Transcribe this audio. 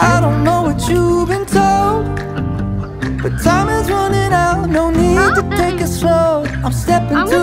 I don't know what you've been told But time is running out, no need to take it slow I'm stepping to you.